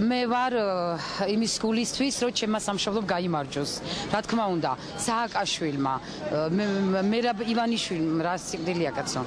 მე ვარ იმის გულისთვის, რომ ჩემმა სამშობლომ გამოიმარჯოს. რა თქმა უნდა, სააკაშვილმა, მე მე ივანიშვილმა რა სიკვდილია კაცო.